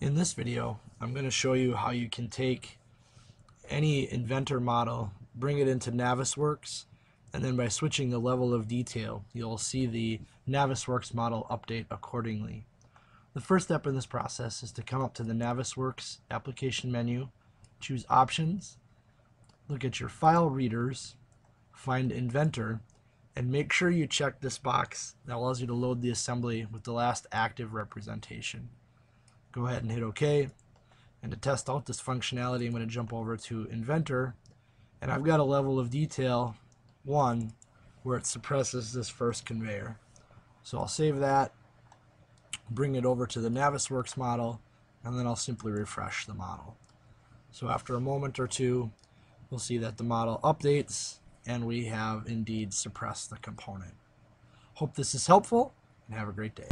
In this video, I'm going to show you how you can take any inventor model, bring it into Navisworks, and then by switching the level of detail, you'll see the Navisworks model update accordingly. The first step in this process is to come up to the Navisworks application menu, choose Options, look at your file readers, find Inventor, and make sure you check this box that allows you to load the assembly with the last active representation. Go ahead and hit OK. And to test out this functionality, I'm going to jump over to Inventor, and I've got a level of detail 1 where it suppresses this first conveyor. So I'll save that, bring it over to the Navisworks model, and then I'll simply refresh the model. So after a moment or two, we'll see that the model updates and we have indeed suppressed the component. Hope this is helpful and have a great day.